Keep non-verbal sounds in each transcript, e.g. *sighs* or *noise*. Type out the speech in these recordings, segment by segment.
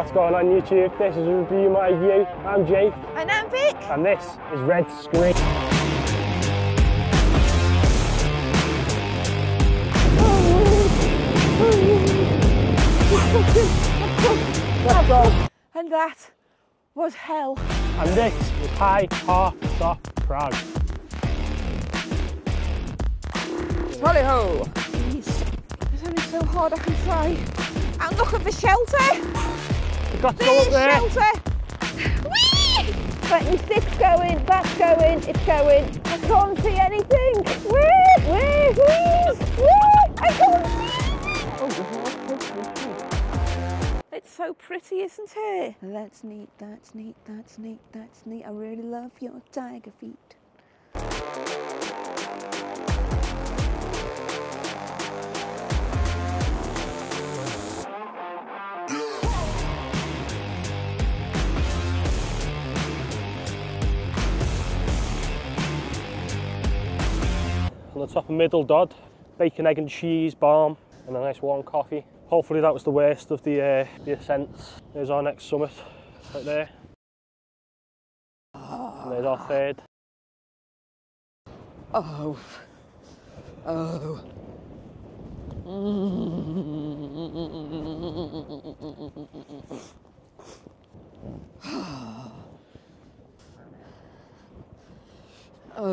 What's going on YouTube? This is Review My View. I'm Jake And I'm Vic. and this is Red Screes. Let's go. And that was hell. And this is High Half Stop Prague. Tally ho. Please. It's only so hard I can try. And look at the shelter. We've got to go up there. shelter. Whee! Right, my stick's going, that's going, it's going. I can't see anything. Whee! Whee! Whee! Whee! I can't see anything. It's so pretty, isn't it? That's neat, that's neat, that's neat, that's neat. I really love your tiger feet. Top of Middle Dodd, bacon, egg and cheese, balm, and a nice warm coffee. Hopefully that was the worst of the, uh, the ascents. There's our next summit, right there. And there's our third. Oh. Oh. *sighs* *sighs* Where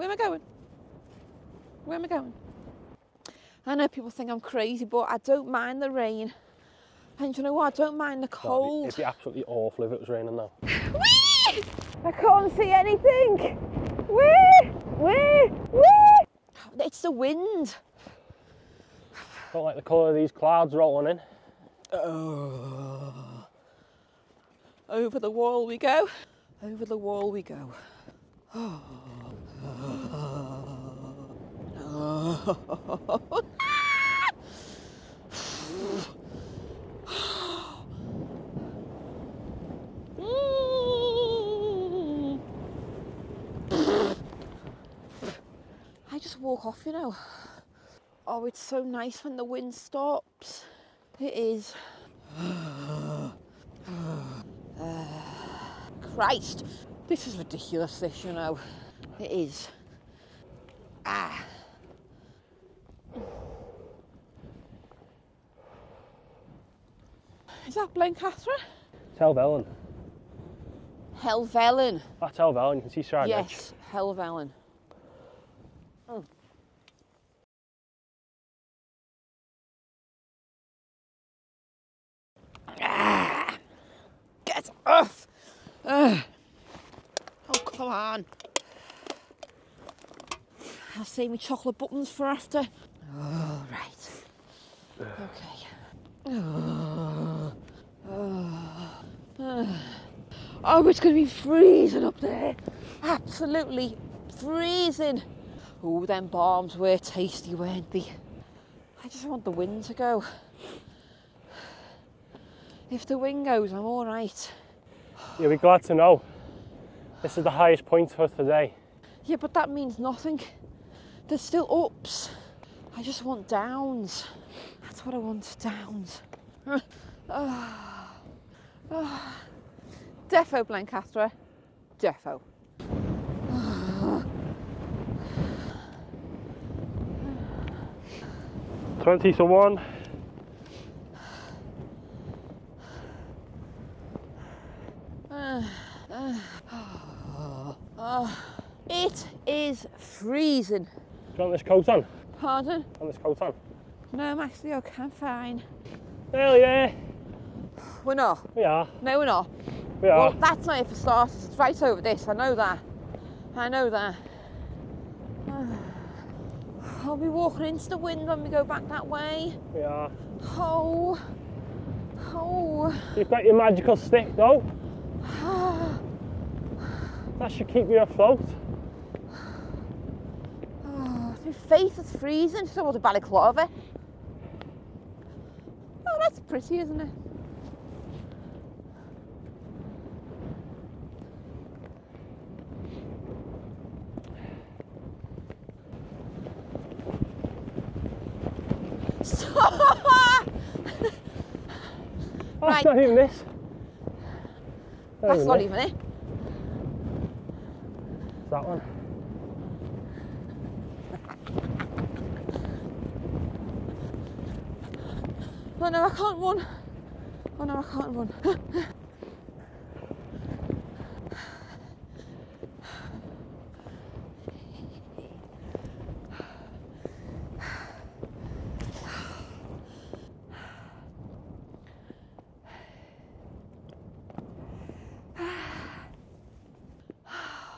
am I going? Where am I going? I know people think I'm crazy, but I don't mind the rain. And you know what? I don't mind the cold. It'd be absolutely awful if it was raining now. Whee! I can't see anything. Whee! Whee! Whee! It's the wind. Don't like the colour of these clouds rolling in. Oh. Over the wall we go. Over the wall we go. I *laughs* just walk off, you know. Oh, it's so nice when the wind stops. It is. *sighs* Christ, this is ridiculous, this, you know. It is. Ah. Is that Blencathra? Helvellyn. Helvellyn. That's Helvellyn, you can see Edge. Yes, Helvellyn. Ah, get off! Ugh. Oh, come on. I'll save me chocolate buttons for after. Oh, right. Okay. Oh, *sighs* oh. Oh, it's going to be freezing up there. Absolutely freezing. Oh, them bombs were tasty, weren't they? I just want the wind to go. If the wind goes, I'm all right. You'll be glad to know this is the highest point for today. Yeah, but that means nothing. There's still ups. I just want downs. That's what I want, downs. Ah. *sighs* Ah. *sighs* Defo Blencathra. Defo. 20 to 1. *sighs* It is freezing. Do you want this coat on? Pardon? Want this coat on? No, I'm actually okay. I'm fine. Hell yeah, We're not. we are, No, we're not. we are. Well, that's not it for starters. It's right over this. I know that. I know that. *sighs* I'll be walking into the wind when we go back that way. we are. Oh. Oh. You've got your magical stick though. *sighs* That should keep you afloat my face is freezing, so was a balaclava. Oh, that's pretty, isn't it? *laughs* That's right. not even this. Not That's even not even it. That one. Oh no, I can't run. Oh no, I can't run.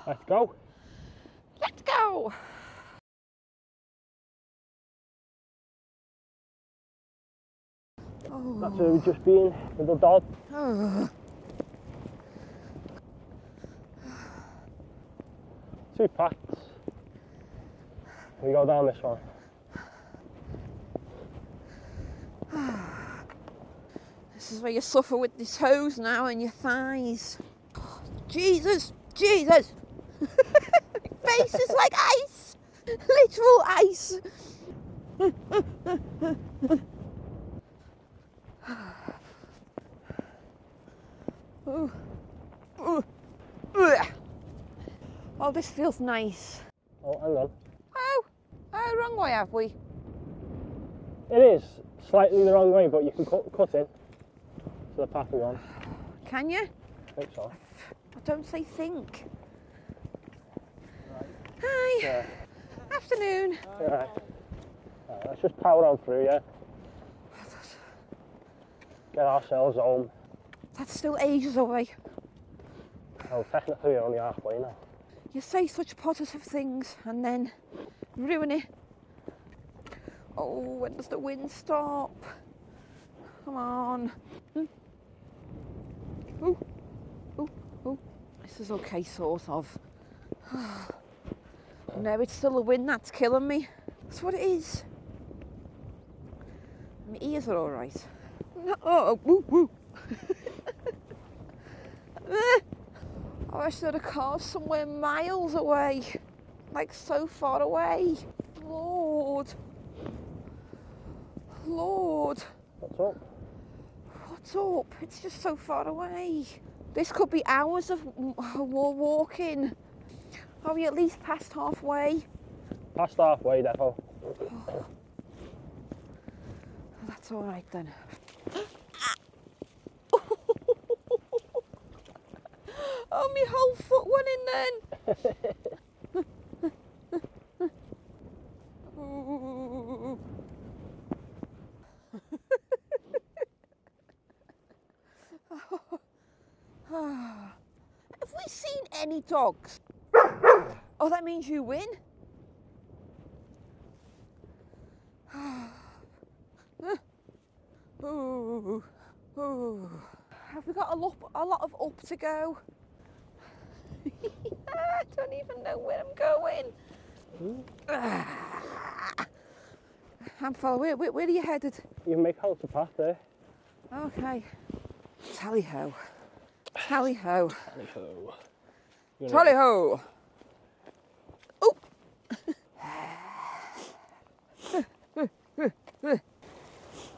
Let's go. Let's go. That's where we've just been with the dog. Oh. Two paths. We go down this one. This is where you suffer with your toes now and your thighs. Jesus, Jesus! *laughs* Face is like ice! Literal ice! *laughs* Ooh. Ooh. Oh, this feels nice. Oh, hang on. Oh, oh, wrong way have we? It is slightly the wrong way, but you can cut, cut in to the path we're on. Can you? I think so. I don't say think. Hi, Yeah. afternoon. Alright. Alright, let's just power on through, yeah? *sighs* Get ourselves home. That's still ages away. Oh, technically we're only halfway now. You say such positive things and then ruin it. Oh, when does the wind stop? Come on. Ooh, ooh, ooh. This is okay, sort of. *sighs* no, it's still the wind that's killing me. That's what it is. My ears are all right. No, *laughs* oh, woo, woo. *laughs* Eh. I wish there had a car somewhere miles away. Like so far away. Lord. Lord. What's up? What's up? It's just so far away. This could be hours of walking. Are we at least past halfway? Past halfway, Defo. *sighs* That's all right then. Oh, my whole foot went in then. *laughs* Have we seen any dogs? Oh, that means you win. *sighs* Ooh, ooh. Have we got a lot, a lot of up to go? *laughs* I don't even know where I'm going. I'm following. Where, where, are you headed? You can make out the path there. Okay. Tally ho. Tally ho. Anywho. You're Tally ho. Oh.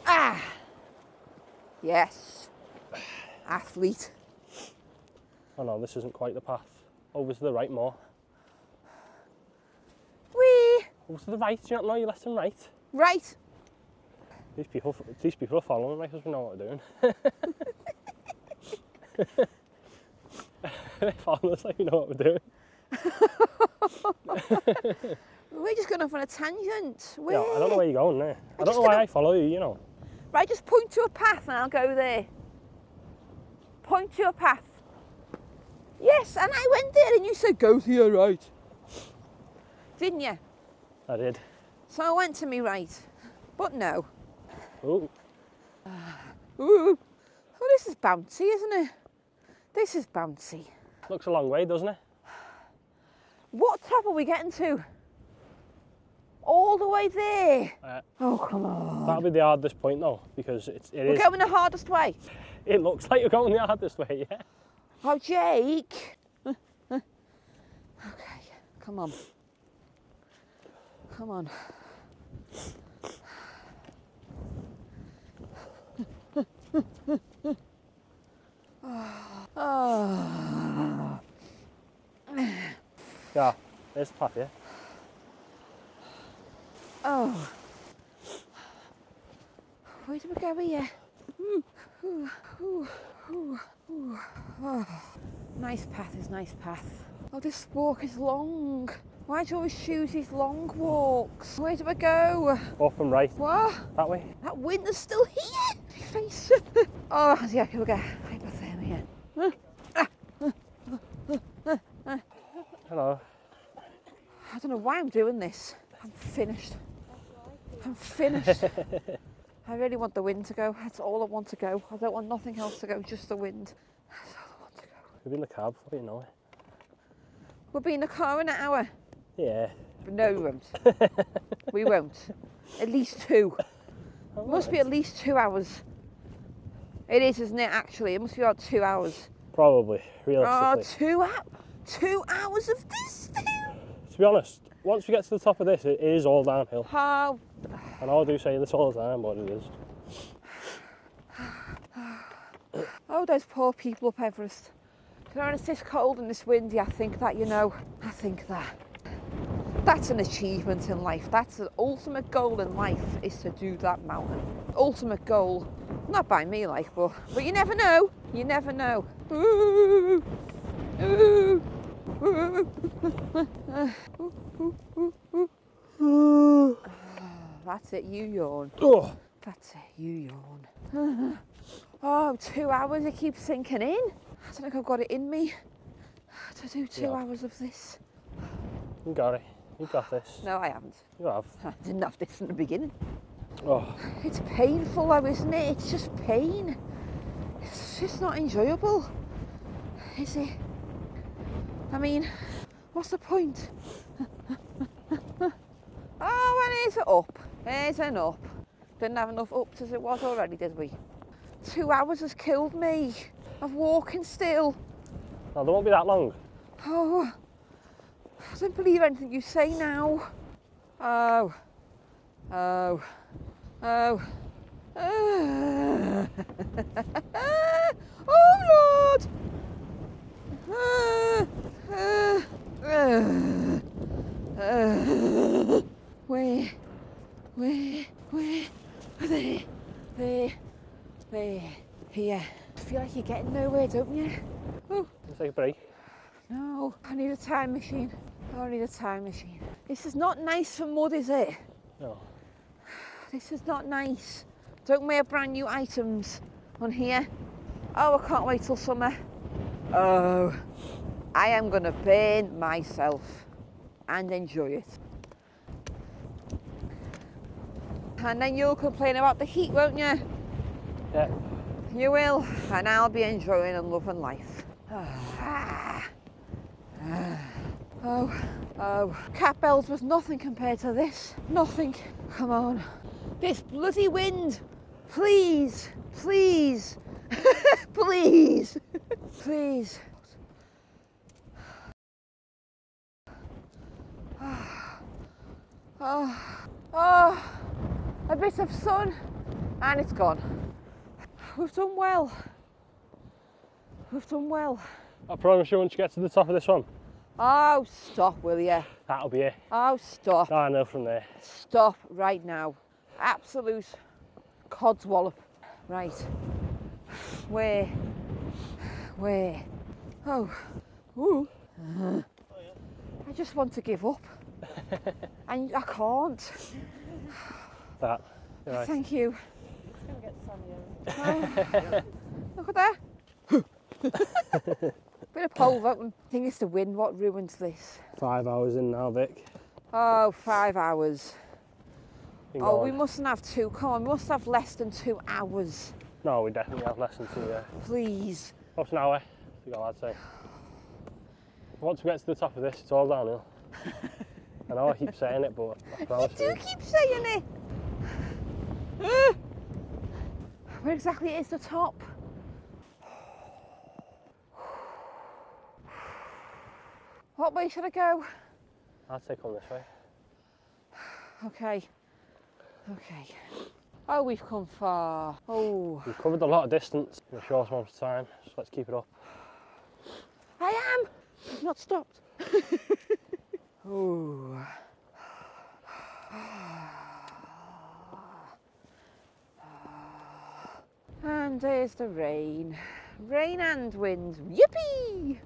ah. Yes. Athlete. Oh no, this isn't quite the path. Over to the right more. Wee. Over to the right, do you not know you're left and right? Right. These people, these people are following *laughs* *laughs* me because we know what we're doing. They're following us like we know what we're doing. We're just going off on a tangent. Wee. Yeah, I don't know where you're going there. I I'm don't know why gonna- I follow you, you know. Right, just point to a path and I'll go there. Point to a path. Yes, and I went there and you said go to your right. Didn't you? I did. So I went to me right. But no. Ooh, *sighs* Ooh. Oh, this is bouncy, isn't it? This is bouncy. looks a long way, doesn't it? *sighs* What top are we getting to? All the way there. Uh, Oh, come on. that'll be the hardest point though, because it's, it We're is. going the hardest way. It looks like you're going the hardest way, yeah. Oh, Jake. *laughs* okay, come on. Come on. Ja, there's Puffy. Oh. Where do we go here? Mm. Ooh, ooh, ooh ooh. Oh. Nice path is nice path. Oh, this walk is long. Why do you always choose these long walks? Where do I go? Off and right, What? that way. That wind is still here. My face. *laughs* oh, yeah, here we go. Hypothermia. Hello. I don't know why I'm doing this. I'm finished. I'm finished. *laughs* I really want the wind to go. That's all I want to go. I don't want nothing else to go, just the wind. That's all I want to go. We've been in the cab for you know it. We'll be in the car in an hour. Yeah. But No, we won't. *laughs* we won't. At least two. It must be at least two hours. It is, isn't it, actually? It must be about two hours. Probably, Oh, realistically. Ah, two, hou- two hours of this? to be honest, once we get to the top of this, it is all downhill. How I know I do say this all the time, but it is. *sighs* Oh, those poor people up Everest. You know, it's this cold and this windy, I think that, you know, I think that. That's an achievement in life. That's the ultimate goal in life is to do that mountain. Ultimate goal. Not by me, like, but, but you never know. You never know. Ooh, ooh, ooh. That's it, you yawn. Oh, That's it, you yawn. *laughs* oh, two hours, it keeps sinking in. I don't think I've got it in me to do two Yeah. hours of this. you got it. You got this. No, I haven't. You have. *laughs* I didn't have this in the beginning. Oh, It's painful though, isn't it? It's just pain. It's just not enjoyable, is it? I mean, what's the point? *laughs* oh, and it's up. It's an up. Didn't have enough ups as it was already, did we? Two hours has killed me of walking still. no, they won't be that long. Oh, I don't believe anything you say now. Oh, oh, oh. *laughs* Oh Lord! Ah, ah, ah. Where, where, where? There, there, there, here. I feel like you're getting nowhere, don't you? Oh. Let's take a break. No, I need a time machine. I need a time machine. This is not nice for mud, is it? No. This is not nice. Don't wear brand new items on here. Oh, I can't wait till summer. Oh, I am gonna burn myself and enjoy it. And then you'll complain about the heat, won't you? Yeah. You will, and I'll be enjoying and loving life. *sighs* Oh, oh. Catbells was nothing compared to this. Nothing. Come on. This bloody wind. Please, please, *laughs* please, please. Oh, *sighs* oh, a bit of sun and it's gone. We've done well. We've done well. I promise you, once you get to the top of this one, Oh, stop, will you? that'll be it. Oh, stop. Downhill from there. Stop right now. Absolute cod's wallop. Right. Where? Where? Oh. Ooh. I just want to give up. *laughs* and I can't. That. Right. Thank you. Oh, *laughs* look at that. Bit of pole. I think it's the wind what ruins this. Five hours in now, Vic. Oh, five hours. Been Oh, we mustn't have two. Come on, we must have less than two hours. No, we definitely have less than two, yeah. Please. What's an hour? I think I'd say. Once we get to the top of this, it's all downhill. *laughs* I know I keep saying it, but I You do you. keep saying it. *sighs* Where exactly is the top? *sighs* What way should I go? I'll take come this way. Okay. Okay. Oh, we've come far. Oh, We've covered a lot of distance in a short amount of time, so let's keep it up. I am. I've not stopped. Ooh. *laughs* And there's the rain. Rain and wind. Yippee!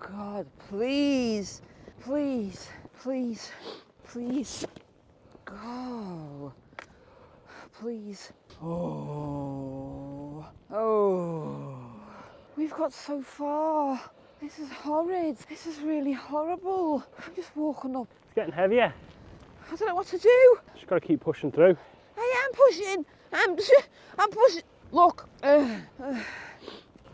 God, please, please, please, please. Go. Please. Oh. Oh. We've got so far. This is horrid. This is really horrible. I'm just walking up. It's getting heavier. I don't know what to do. Just got to keep pushing through. I am pushing. I'm, *laughs* I'm pushing. Look. Uh, uh,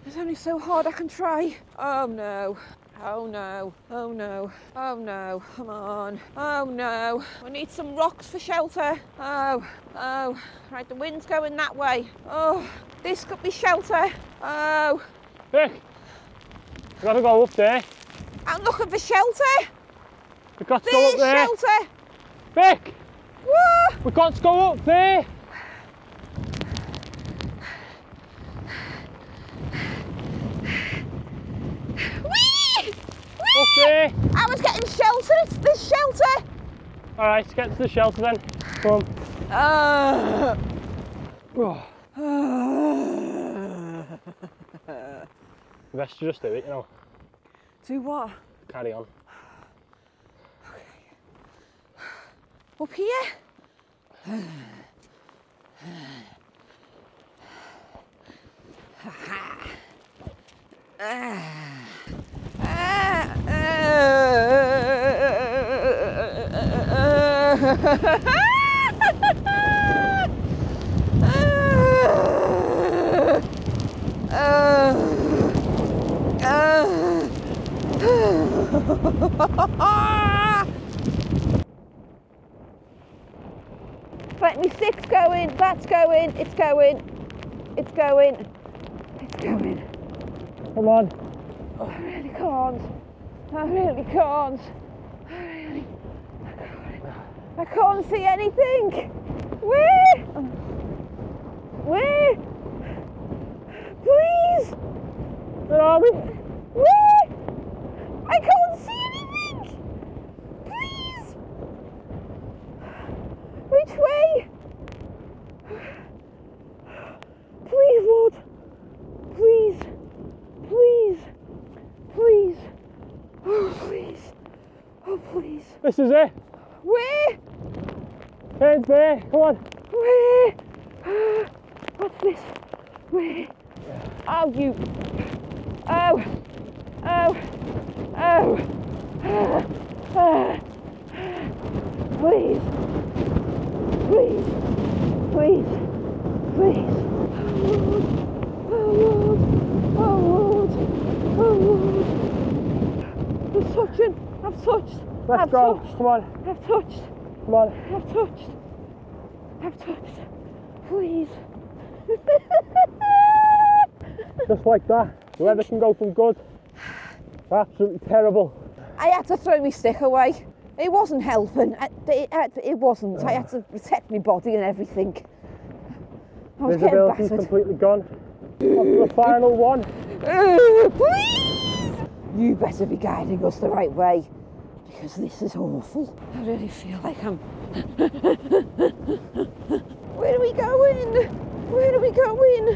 it's only so hard I can try. Oh no. Oh no. Oh no. Oh no. Come on. Oh no. We need some rocks for shelter. Oh. Oh. Right, the wind's going that way. Oh. This could be shelter. Oh. Vic, we got to go up there. I'm looking for shelter. We've got to go There's up there. shelter. Vic, we've got to go up there. Whee! Whee! I was getting shelter. It's this shelter. All right, let's get to the shelter then. Come on. Uh, Oh, uh, best to just do it, you know. do what? Carry on. Up here? Right, my stick's going, that's going, it's going, it's going, it's going. Come on. I really can't. I really can't. I really, I can't. I can't see anything. Where? Where? Please. Where are we? Where? I can't see anything. Please. Which way? Please, Lord. Please. Please. Please. Oh, please. Oh, please. This is it. Where? Heads there. Come on. Where? What's this? Where? Oh, you. Oh. Oh. Oh. Please. Please. Please. Please. Oh, Lord. Oh, Lord. Oh, Lord. Oh, Lord. I'm touching. I've touched. Let's I've go. touched. Come on. I've touched. Come on. I've touched. I've touched. Please. *laughs* Just like that. The weather can go from good absolutely terrible. I had to throw my stick away. It wasn't helping. It, it, it wasn't. I had to protect my body and everything. I was getting Visibility's completely gone. On to the final one. *laughs* Please! You better be guiding us the right way because this is awful. I really feel like I'm. *laughs* Where are we going? Where are we going?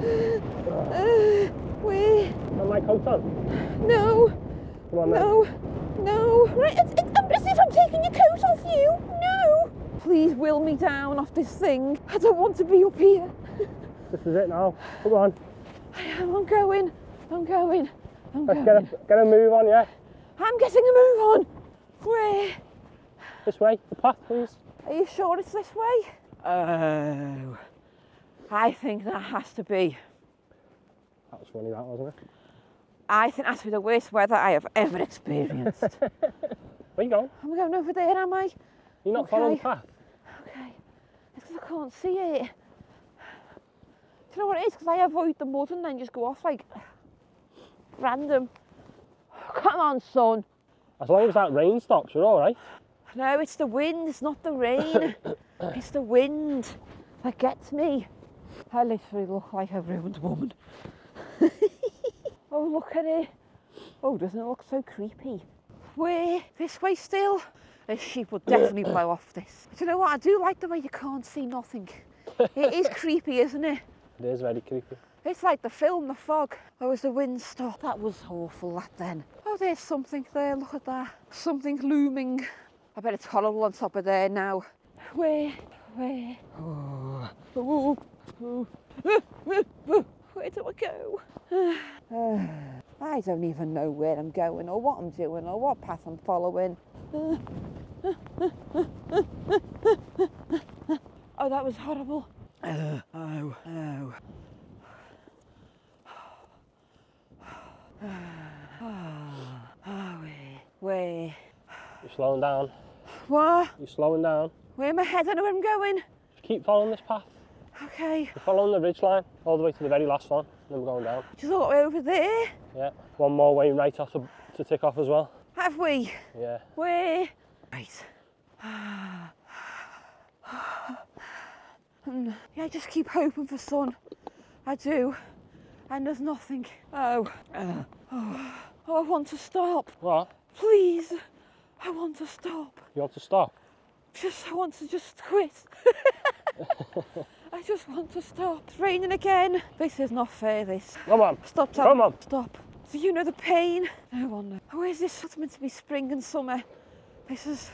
Uh, where? My coat on. No, Come on then. no, no. Right, it's, it's as if I'm taking your coat off you. No. Please will me down off this thing. I don't want to be up here. This is it now. Come on. I am. I'm going. I'm going. I'm Let's going. get a, get a move on, yeah? I'm getting a move on. Where? This way. The path, please. Are you sure it's this way? Oh. I think that has to be. That was funny, that wasn't it? I think that's be the worst weather I have ever experienced. *laughs* Where are you going? I'm going over there, am I? You're not following the path. Okay. It's because I can't see it. Do you know what it is? Because I avoid the mud and then just go off like random. Come on, son. As long as that rain stops, you're all right. No, it's the wind, it's not the rain. *coughs* it's the wind that gets me. I literally look like a ruined woman. *laughs* oh, look at it. Oh, doesn't it look so creepy? Where? This way still? Eh, this sheep will definitely blow off this. Do you know what? I do like the way you can't see nothing. It is *laughs* creepy, isn't it? It is very creepy. It's like the film The Fog. Oh, was the wind stopped. That was awful, that then. Oh, there's something there. Look at that. Something looming. I bet it's horrible on top of there now. Where? Where? Oh. Oh. Oh. Where do I go? *sighs* I don't even know where I'm going or what I'm doing or what path I'm following. Oh, that was horrible. Oh, oh, oh. *sighs* oh. Where? Where? You're slowing down. What? You're slowing down. Where am I heading or where I'm going? Just keep following this path. Okay. You're following the ridge line all the way to the very last one. And then we're going down. Just all the way over there. Yeah. One more way right off to, to tick off as well. Have we? Yeah. Where? Right. *sighs* *sighs* Hmm, yeah, I just keep hoping for sun. I do. And there's nothing. Oh. Oh. Oh, I want to stop. What? Please. I want to stop. You want to stop? Just, I want to just quit. *laughs* I just want to stop. It's raining again. This is not fair, this. Come on. Stop, Tom. Come on. Stop. Do you know the pain? No wonder. Oh, is this it's meant to be spring and summer? This is.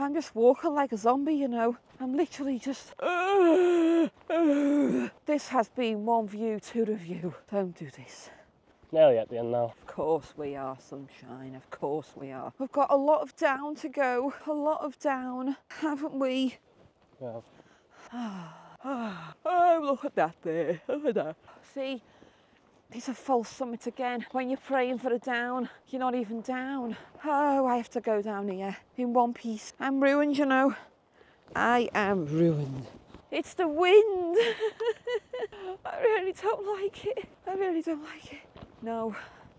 I'm just walking like a zombie, you know. I'm literally just. *sighs* This has been one view, two review. Don't do this. Nearly at the end now. Of course we are, sunshine. Of course we are. We've got a lot of down to go. A lot of down, haven't we? Yeah. *sighs* *sighs* Oh, look at that there. Look at that. See, it's a false summit again. When you're praying for a down, you're not even down. Oh, I have to go down here in one piece. I'm ruined, you know. I am ruined. It's the wind. *laughs* I really don't like it. I really don't like it. No,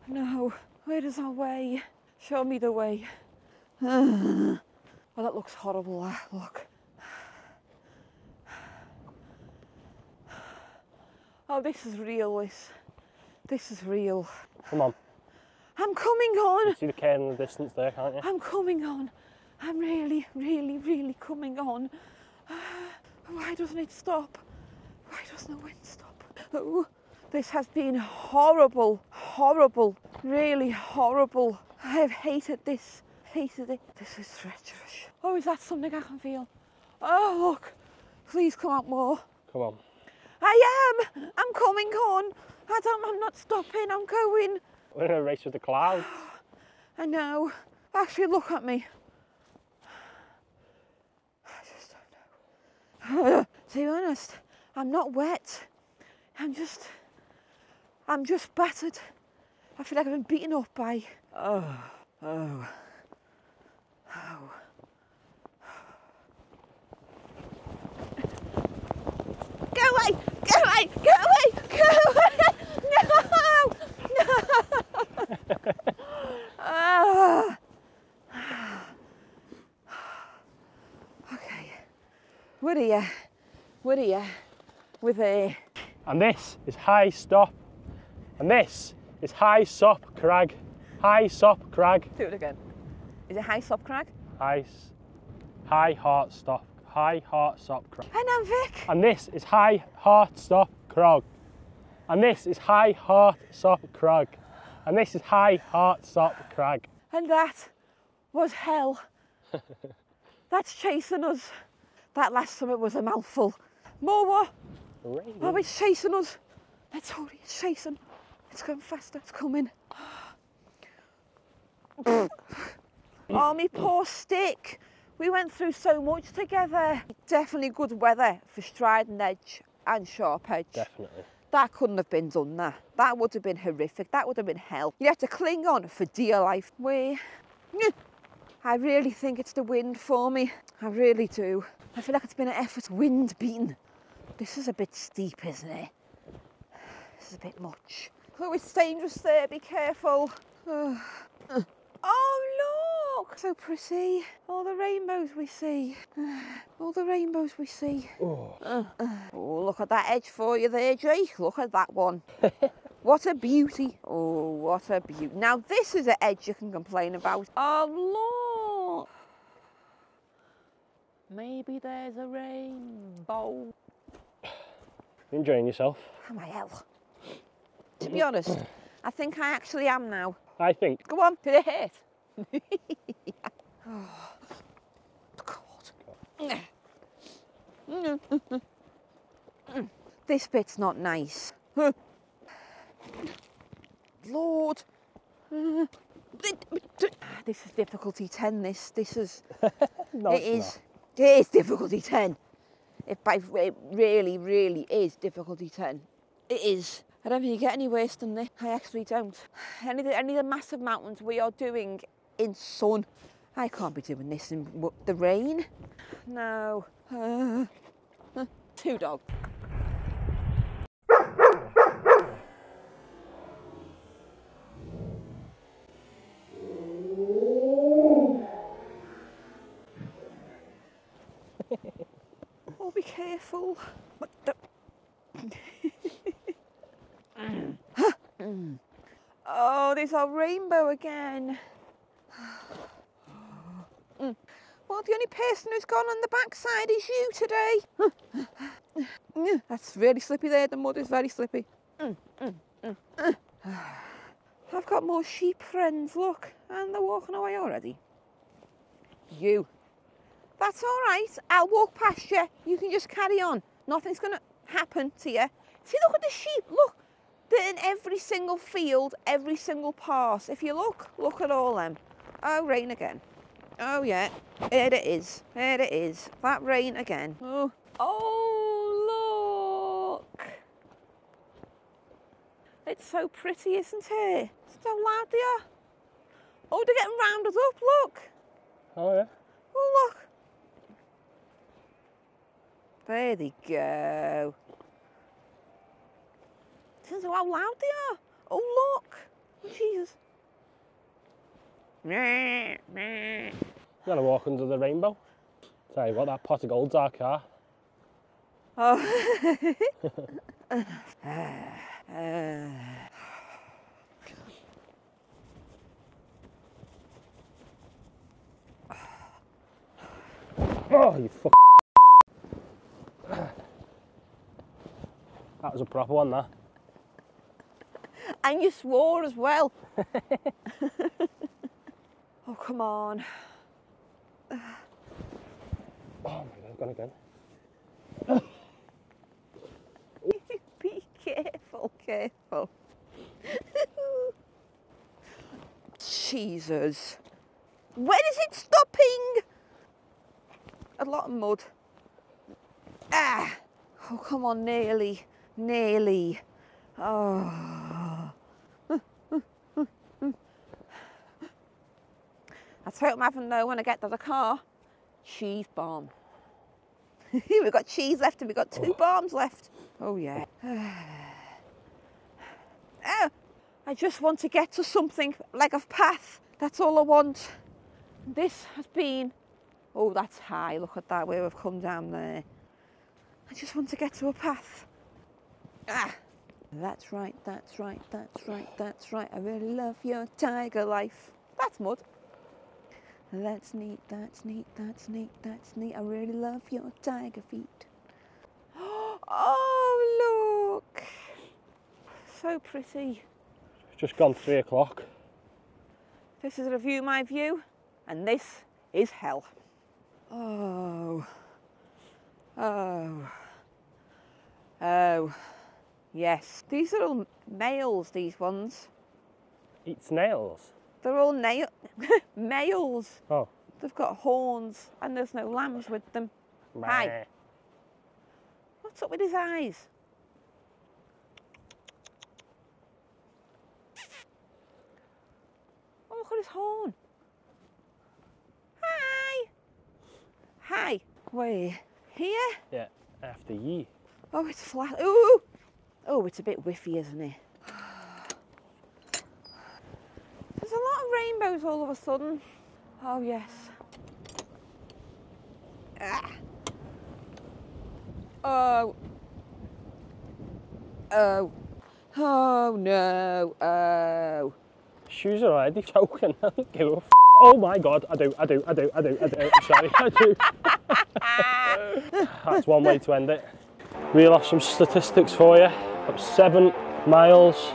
no. Where is our way? Show me the way. *sighs* Oh, that looks horrible. That look. *sighs* Oh, this is real. This, this is real. Come on. I'm coming on. You see the cairn in the distance there, can't you? I'm coming on. I'm really, really, really coming on. *sighs* Why doesn't it stop? Why doesn't the wind stop? Oh, this has been horrible, horrible, really horrible. I have hated this, hated it. This is treacherous. Oh, is that something I can feel? Oh, look. Please come out more. Come on. I am. I'm coming on. I don't. I'm not stopping. I'm going. We're in a race with the clouds. I know. Actually, look at me. I just don't know. *sighs* to be honest, I'm not wet. I'm just, I'm just battered. I feel like I've been beaten up by. *sighs* Oh, oh, oh. *sighs* Go away! Go away! Go away! Go away! No! *laughs* No! Ah. *sighs* okay. We're here. We're here. With a. And this is High Stop. And this is High Sop Crag. High Sop Crag. Do it again. Is it High sop Crag? High, high Heart Stop. High Heart Stop Crag. And I'm Vic. And this is High Heart Stop Crag. And this is High Heart Sop Crag. And this is High Heart Sop Crag. And that was hell. *laughs* That's chasing us. That last summit was a mouthful. More what? Oh, it's chasing us. Let's hurry, it's chasing. It's going faster, it's coming. *sighs* oh, me poor stick. We went through so much together. Definitely good weather for striding edge and sharp edge. Definitely. That couldn't have been done that. That would have been horrific. That would have been hell. You have to cling on for dear life. We, I really think it's the wind for me. I really do. I feel like it's been an effort wind beaten. This is a bit steep, isn't it? This is a bit much. Oh, it's dangerous there. Be careful. *sighs* Oh, look! So pretty. All the rainbows we see. *sighs* All the rainbows we see. Oh. Oh, look at that edge for you there, Jake. Look at that one. *laughs* What a beauty. Oh, what a beauty. Now, this is an edge you can complain about. Oh, look. Maybe there's a rainbow. Enjoying yourself? Am I hell? To be honest, I think I actually am now. I think. Go on, did it hurt? Oh, *laughs* God. this bit's not nice. *laughs* Lord. *sighs* This is difficulty 10, this. This is... *laughs* No, it's is. It is difficulty 10. It, by, it really, really is difficulty 10. It is. I don't think you get any worse than this. I actually don't. *sighs* Any of the, any of the massive mountains we are doing in sun. I can't be doing this in the rain. No. Uh, *sighs* uh, two dogs. Oh, be careful. *laughs* Oh, there's our rainbow again. Mm. The only person who's gone on the backside is you today. *laughs* That's really slippy there. The mud is very slippy. *sighs* I've got more sheep friends, look, and they're walking away already. You. That's all right. I'll walk past you. You can just carry on. Nothing's going to happen to you. See, look at the sheep. Look. They're in every single field, every single pass. If you look, look at all them. Oh, rain again. Oh, yeah. Here it is. Here it is. That rain again. Oh. Oh, look. It's so pretty, isn't it? So loud they. Oh, they're getting rounded up. Look. Oh, yeah. Oh, look. There they go. Listen to how loud they are. Oh, look. Oh, Jesus. Meh, meh. You gotta walk under the rainbow. Tell you what, that pot of gold's our car. Oh. Uh, Oh, you fuck. That was a proper one, that. and you swore as well. *laughs* oh, come on. Oh my god, gone again. Be careful, careful. Jesus. When is it stopping? A lot of mud. Ah. Oh, come on, nearly. Nearly. Oh. That's what I'm having though when I get to the car. Cheese bomb. *laughs* we've got cheese left and we've got two bombs left. Oh yeah. *sighs* oh, I just want to get to something like a path. That's all I want. This has been. Oh, that's high. Look at that, where we've come down there. I just want to get to a path. Ah. That's right, that's right, that's right, that's right. I really love your tiger life. That's mud. That's neat, that's neat, that's neat, that's neat. I really love your tiger feet. *gasps* Oh, look. So pretty. Just gone three o'clock. This is a Review My View, and this is hell. Oh. Oh. Oh. Yes. These are all males, these ones. Eat snails. They're all nail *laughs* males. Oh. They've got horns and there's no lambs with them. Hi. What's up with his eyes? Oh, look at his horn. Hi. Hi. Where? Here? Yeah, after ye. Oh, it's flat. Ooh. Oh, it's a bit whiffy, isn't it? There's a lot of rainbows all of a sudden. Oh, yes. Ah. Oh. Oh. Oh no. Oh. Shoes are already *laughs* choking. I don't give a f- Oh my god, I do, I do, I do, I do, I do. I'm sorry, I do. *laughs* That's one way to end it. Reel off some statistics for you. Was seven miles,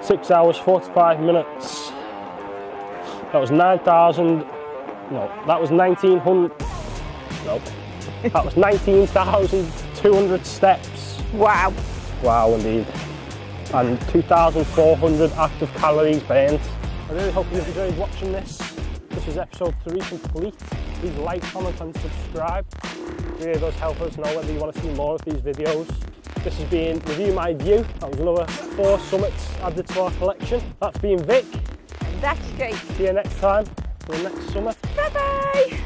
six hours, 45 minutes. That was 9,000, no, that was 1,900, no, that was 19,200 steps. Wow. Wow, indeed. And 2,400 active calories burnt. I really hope you've enjoyed watching this. This is episode three complete. Please like, comment and subscribe. It really does help us know whether you want to see more of these videos. This has been Review My View. That was another four summits added to our collection. That's been Vic. That's great. See you next time for the next summer. Bye bye.